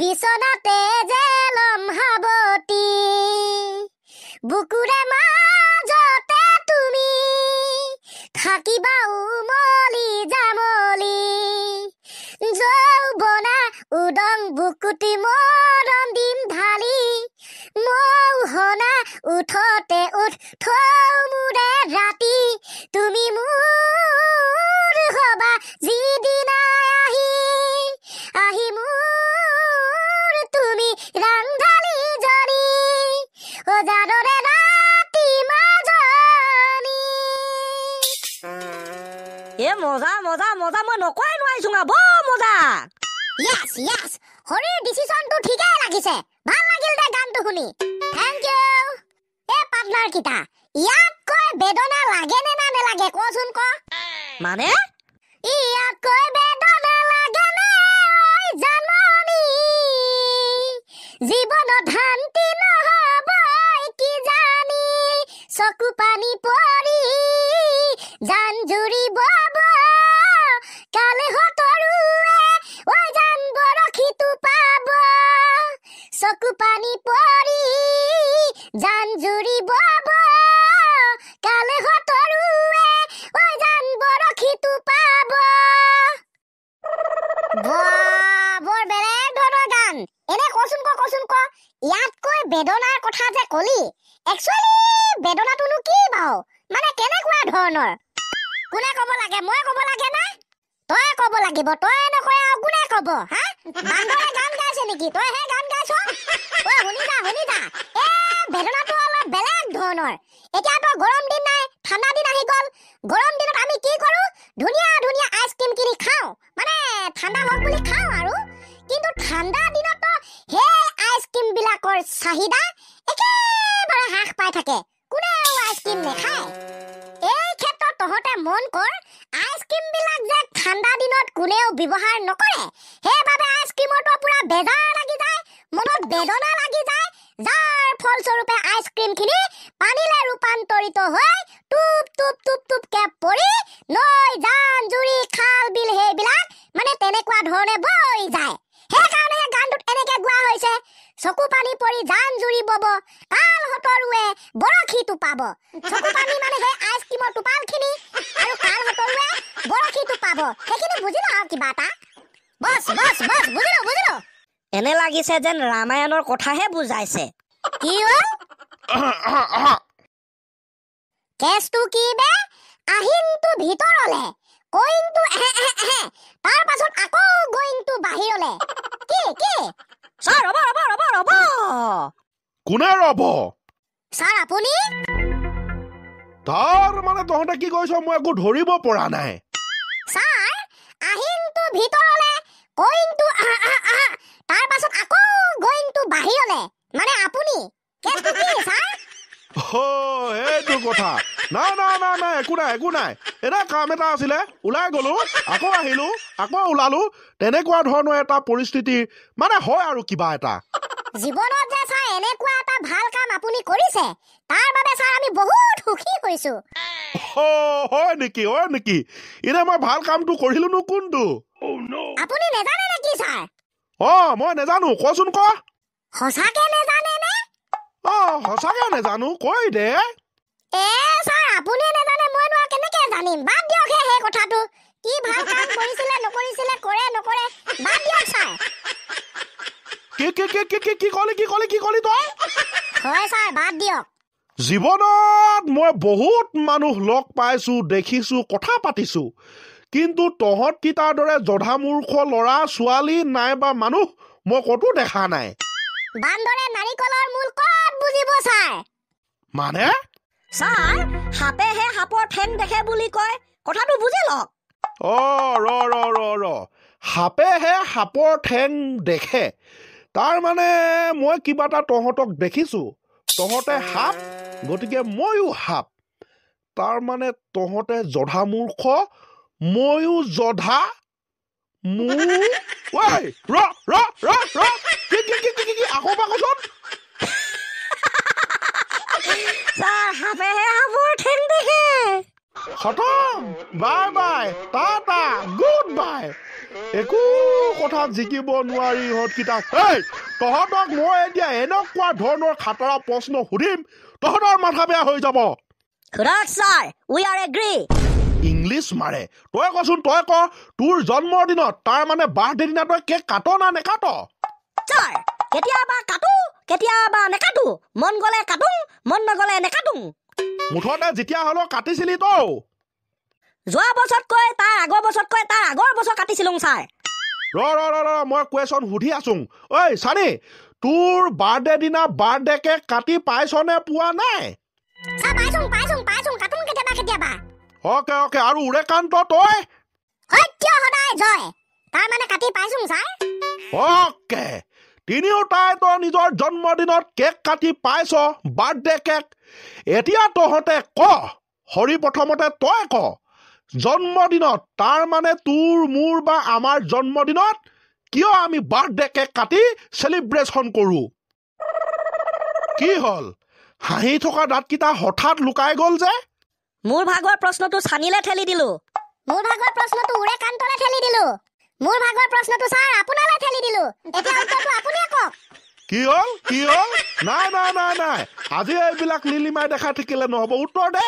বিচনাতে যে লম বুকুৰে মাজতে তুমি থাকিবা উমলি জামলি। যৌৱনা উদং বুকুটি মৰম এ মজা মজা মজা মই নকৰাই নোৱাৰিছো বৰ মজা য়েছ য়েছ হৰিৰ ডিচিশ্যনটো ঠিকেই লাগিছে ভাল লাগিল দে গানটো শুনি থেংক ইউ এ পাৰ্টনাৰ কিটা ইয়াতকৈ বেদনা লাগে নে না নেলাগে কচোন ক মানে ইয়াতকৈ বেদনা লাগে নে জাননী জীৱনত শান্তি নহ'বই কি জানি চকু পানী পৰি ইয়াতকৈ বেদনাৰ কথা যে কলি একচুৱেলি বেদনাটোনো কি বাৰু? মানে কেনেকুৱা ধৰণৰ? কোনে ক'ব লাগে? মই ক'ব লাগে না? তই ক'ব লাগিব তই নকয় আৰু কোনে ক'ব হা? বান্দৰে গান গাইছে নেকি? তইহে গান গাইছ? ঐ শুনি যা শুনি যা এ বেদনাটো অলপ বেলেগ ধৰণৰ। এতিয়াতো গৰম দিন নাই ঠাণ্ডা দিন আহি গ'ল। গৰম বেজাৰ লাগি যায় মনত বেদনা লাগি যায় যাৰ ফলস্বৰূপে আইচক্ৰীম খিনি পানীলে ৰূপান্তৰিত হৈ টুপ টুপ টুপ টুপকে পৰি নৈ জান জুৰি খাল বিল সেইবিলাক মানে তেনেকুৱা ধৰণে বৈ যায়। সেইকাৰণেহে গানটোত এনেকে গোৱা হৈছে চকু পানী পৰি জান জুৰি বব কাল সতৰুৱে বৰশীটো পাব চকু পানী মানে সেই আইচক্ৰীমৰ টোপালখিনি আৰু কাল সতৰুৱে বৰশীটো পাব সেইখিনি বুজিলো আৰু কিবা এটা? বছ বছ বছ বুজিলো বুজিলো। এনে লাগিছে যেন ৰামায়ণৰ কথাহে বুজাইছে। কি কেছটো কি বে? আহিনটো ভিতৰলে কইনটো এহে এহে এহে তাৰ পাছত আকৌ গইনটো বাহিৰলে। কি কি? ছাৰ ৰ'ব ৰ'ব ৰ'ব ৰ'ব। কোনে ৰব? ছাৰ আপুনি? তাৰ মানে তহঁতে কি কৈছ মই একো ধৰিব পৰা নাই। ছাৰ আহিনটো ভিতৰলে কইনটো আহা আহা আহা। তাৰ পাছত আকৌ গইনটো বাহিৰলে। মানে আপুনি কেছটো কি ছাৰ অ, এইটো কথা। নাই নাই নাই নাই একো নাই একো নাই। এনে কাম এটা আছিলে ওলাই গলো আকৌ আহিলো আকৌ ওলালো। তেনেকুৱা ধৰণৰ এটা পৰিস্থিতি মানে হয় আৰু কিবা এটা। জীৱনত যে ছাৰ এনেকুৱা এটা ভাল কাম আপুনি কৰিছে তাৰ বাবে ছাৰ আমি বহুত সুখী হৈছো। হয় নেকি হয় নেকি? এনে মই ভাল কামটো কৰিলোনো কোনটো? আপুনি নেজানে নেকি ছাৰ? অ মই নেজানো কচোন ক সঁচাকে নেজানে নে অ সঁচাকে নেজানো কৈ দে এ ছাৰ আপুনি নেজানে মইনো কেনেকে জানিম বাদ দিয়ক হে সেই কথাটো কি ভাল কাম কৰিছিলে নকৰিছিলে কৰে নকৰে বাদ দিয়ক ছাৰ কি কি কি কি কি কি কলি কি কলি কি কলি তই হয় ছাৰ বাদ দিয়ক জীৱনত মই বহুত মানুহ লগ পাইছো দেখিছো কথা পাতিছো কিন্তু তহঁতকেইটাৰ দৰে জধামূৰ্খ ল'ৰা ছোৱালী নাইবা মানুহ? মই ক'তো দেখা নাই। বান্দৰে নাৰিকলৰ মূল ক'ত বুজিব ছাৰ? মানে? ছাৰ সাপেহে সাপৰ ঠেং দেখে বুলি কয়। কথাটো বুজি লওক। অ ৰ ৰ ৰ ৰ। সাপেহে সাপৰ ঠেং দেখে। তাৰ মানে মই কিবা এটা তহঁতক দেখিছো। তহঁতে সাপ গতিকে ময়ো সাপ। তাৰ মানে তহঁতে জধামূৰ্খ ময়ো জধা মোৰ ঐ ৰ ৰ ৰ ৰ কি কি কি কি কি কি আকৌ পৰা কচোন? ছাৰ সাপেহে সাপৰ ঠেং দেখে। খতম bye bye Tata good bye. একো কথাত জিকিব নোৱাৰি ইহঁতকেইটাক এই তহঁতক মই এতিয়া এনেকুৱা ধৰণৰ খাতৰা প্ৰশ্ন সুধিম তহঁতৰ মাথা বেয়া হৈ যাব। Sir we are agree English মাৰে। তই কচোন তই ক তোৰ জন্মদিনত তাৰ মানে বাৰ্থডে দিনা তই কেক কাট না নেকাট? ছাৰ কেতিয়াবা কাটো কেতিয়াবা নেকাটো। মন গ'লে কাটোং মন নগ'লে নেকাটোং। মুঠতে যেতিয়া হ'লেও কাটিছিলি তই। যোৱা বছৰতকৈ তাৰ আগৰ বছৰতকৈ তাৰ আগৰ বছৰ কাটিছিলোং ছাৰ। ৰ ৰ ৰ মই কুৱেশ্যন সুধি আছোং। ঐ চানি তোৰ বাৰ্থডে দিনা বাৰ্থডে কেক কাটি পাইছনে পোৱা নাই? পাইছোং পাইছোং পাইছোং কাটোং কেতিয়াবা কেতিয়াবা। অকে অকে আৰু উৰেকান্ত তই সত্য সদায় জয় তাৰ মানে কাটি পাইছোং ছাৰ অকে তিনিওটাই তই নিজৰ জন্মদিনত কেক কাটি পাইছ বাৰ্থডে কেক এতিয়া তহঁতে ক হৰি প্ৰথমতে তই ক জন্মদিনত তাৰ মানে তোৰ মোৰ বা আমাৰ জন্মদিনত কিয় আমি বাৰ্থডে কেক কাটি চেলিব্ৰেশ্যন কৰোঁ কি হ'ল হাঁহি থকা দাঁতকেইটা হঠাৎ লুকাই গ'ল যে মোৰ ভাগৰ প্ৰশ্নটো চানিলে ঠেলি দিলো। মোৰ ভাগৰ প্ৰশ্নটো উৰে কান্তলে ঠেলি দিলো। মোৰ ভাগৰ প্ৰশ্নটো ছাৰ আপোনালৈ ঠেলি দিলো। এতিয়া উত্তৰটো আপুনিয়ে কওক। কি হ'ল? কি হ'ল? নাই নাই নাই নাই। আজি এইবিলাক লিলিমাই দেখাই থাকিলে নহ'ব। উত্তৰ দে।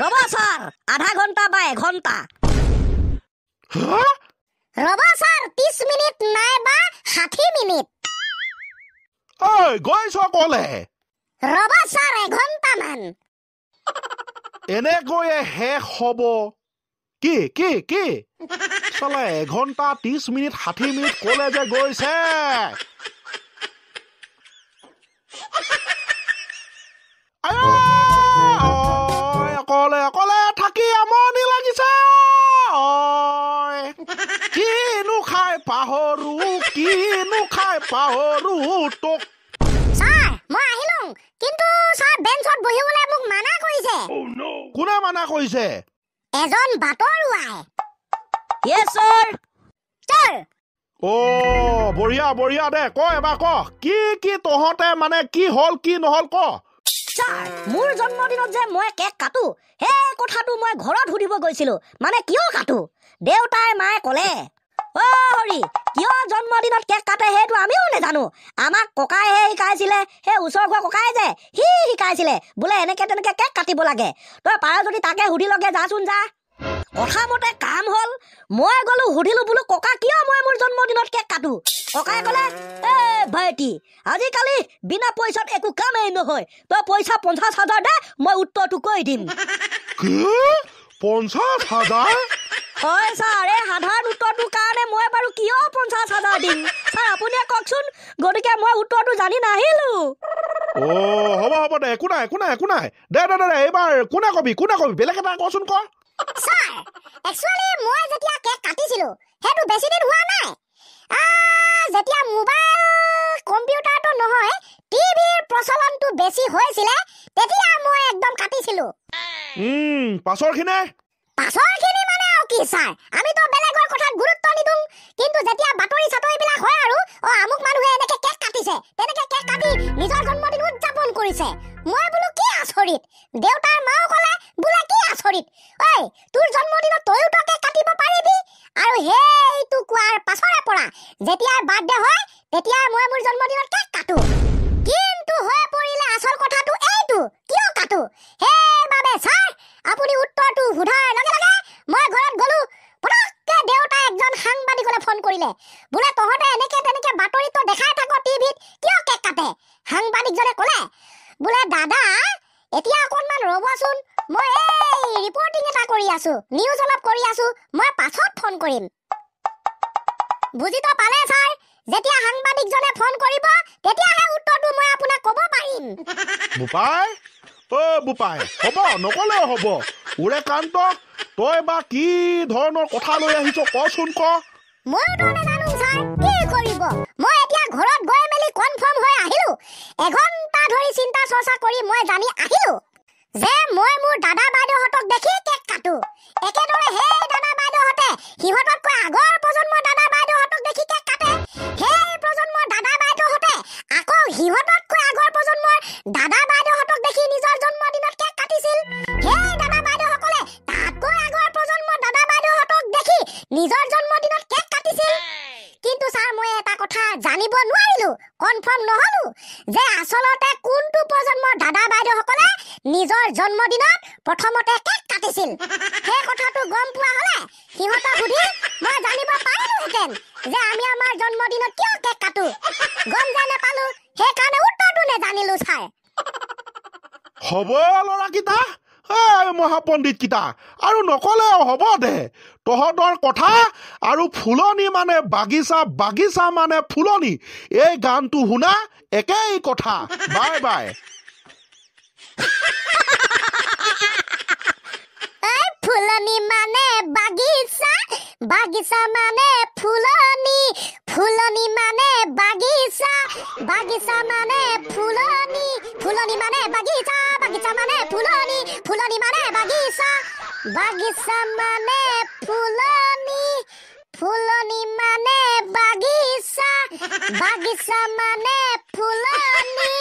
ৰ'ব ছাৰ। আধা ঘণ্টা বা এঘণ্টা। ৰ'ব ছাৰ। ত্ৰিছ মিনিট নাইবা ষাঠি মিনিট। ঐ গৈছ কলে ৰ'ব ছাৰ এঘণ্টামান। এনেকৈয়ে শেষ হ'ব। কি কি কি? চালে এঘণ্টা ত্ৰিছ মিনিট ষাঠি মিনিট কলে যে গৈছে। অকলে অকলে থাকি আমনি লাগিছে। কিনো খাই পাহৰো কিনো খাই পাহৰো তোক ছাৰ মই আহিলোঁ কিন্তু ছাৰ বেঞ্চত বহিবলৈ মোক মানা কৰিছে মানা কৰিছে। এজন বাটৰুৱাই। য়েছ ছাৰ ছাৰ অ' বঢ়িয়া বঢ়িয়া দে ক এবাৰ ক। কি কি তহঁতে মানে কি হ'ল কি নহ'ল ক? ছাৰ মোৰ জন্মদিনত যে মই কেক কাটো সেই কথাটো মই ঘৰত সুধিব গৈছিলো। মানে কিয় কাটো? দেউতাই মায়ে ক'লে। অ হৰি কিয় জন্মদিনত কেক কাটে সেইটো আমিও নেজানো। আমাক ককাইহে শিকাইছিলে সেই ওচৰ ঘৰ ককাই যে সি শিকাইছিলে। বোলে এনেকে তেনেকে কেক কাটিব লাগে। তই পাৰ যদি তাকে সুধি লগে যাচোন যা। কথা মতে কাম হ'ল মই গ'লো সুধিলো বোলো ককা কিয় মই মোৰ জন্মদিনত কেক কাটো? ককাই ক'লে এ ভাইটি আজিকালি বিনা পইচাত একো কামেই নহয়। তই পইচা পঞ্চাছ হাজাৰ দে মই উত্তৰটো কৈ দিম। পঞ্চাছ হাজাৰ? হয় ছাৰ এই সাধাৰণ উত্তৰটোৰ কাৰণে মই বাৰু কিয় পঞ্চাছ হাজাৰ দিম? ছাৰ আপুনিয়ে কওকচোন গতিকে মই উত্তৰটো জানি নাহিলো। অ' হ'ব হ'ব দে একো নাই একো নাই একো নাই। দে দে দে এইবাৰ কোনে কবি কোনে কবি বেলেগ এটা কচোন ক। ছাৰ একচুৱেলি মই যেতিয়া কেক কাটিছিলোঁ সেইটো বেছি দিন হোৱা নাই। আহ, যেতিয়া মোবাইল কম্পিউটাৰটো নহয় টিভিৰ প্ৰচলনটো বেছি হৈছিলে তেতিয়া মই একদম কাটিছিলোঁ। উম পাছৰখিনে কি ছাৰ? আমিতো বেলেগৰ কথাত গুৰুত্ব নিদিওঁ। কিন্তু যেতিয়া বাতৰি চাতৰিবিলাক হয় আৰু অ আমুক মানুহে এনেকে কেক কাটিছে তেনেকে কেক কাটি নিজৰ জন্মদিন উদযাপন কৰিছে। মই বোলো কি আচৰিত? দেউতাৰ মাও ক'লে বোলে কি আচৰিত? ঐ তোৰ জন্মদিনত তয়ো তো কেক কাটিব পাৰিবি? আৰু সেইটো কোৱাৰ পাছৰে পৰা যেতিয়াই বাৰ্থডে হয় তেতিয়াই মই মোৰ জন্মদিনত কেক কাটো। কিন্তু হৈ পৰিলে আচল কথাটো এইটো কিয় কাটো? সেইবাবে ছাৰ আপুনি উত্তৰটো সোধাৰ লগে লগে মই ঘৰত গলো। পটককে দেউতাই একজন সাংবাদিকলৈ ফোন কৰিলে। বোলে তহঁতে এনেকে তেনেকে বাতৰিতো দেখাই থাক টিভিত। কিয় কেক কাটে? সাংবাদিকজনে ক'লে বোলে দাদা এতিয়া অকণমান ৰ'বচোন। মই এই ৰিপৰ্টিং এটা কৰি আছো। নিউজ অলপ কৰি আছো। মই পাছত ফোন কৰিম। বুজিতো পালে ছাৰ। যেতিয়া সাংবাদিকজনে ফোন কৰিব তেতিয়াহে উত্তৰটো মই আপোনাক ক'ব পাৰিম। বোপাই? অ' বোপাই হ'ব নকলেও হ'ব। উৰেকান্ত তই বা কি ধৰণৰ কথা লৈ আহিছ কচোন ক। মইতো নাজানো ছাৰ কি কৰিব? মই এতিয়া ঘৰত গৈ মেলি কনফাৰ্ম হৈ আহিলো। এঘণ্টা ধৰি চিন্তা চৰ্চা কৰি মই জানি আহিলো যে মই মোৰ দাদা বাইদেউহঁতক দেখি কেক কাটো। একেদৰে সেই দাদা বাইদেউহঁতে সিহঁততকৈ আগৰ প্ৰজন্মৰ আচলতে কোনটো প্ৰজন্মৰ দাদা বাইদেউসকলে নিজৰ জন্মদিনত প্ৰথমতে কেক কাটিছিল? সেই কথাটো গম পোৱা হলে সিহঁতক সুধি মই জানিব পাৰিলোহেঁতেন যে আমি আমাৰ জন্মদিনত কিয় কেক কাটো। গম যে নেপালো সেইকাৰণে উত্তৰটো নেজানিলো ছাৰ। হ'ব ল'ৰাকেইটা এই মহাপণ্ডিত কেইটা আৰু নকলেও হ'ব দে। তহঁতৰ কথা আৰু ফুলনি মানে বাগিচা বাগিচা মানে ফুলনি। এই গানটো শুনা একেই কথা। Bye bye. ফুলনি মানে বাগিচা বাগিচা মানে ফুলনি। ফুলনি মানে বাগিচা বাগিচা মানে ফুলনি। ফুলনি মানে বাগিচা বাগিচা মানে ফুলনি ফুলনি মানে বাগিচা বাগিচা মানে ফুলনি ফুলনি মানে বাগিচা বাগিচা মানে ফুলনি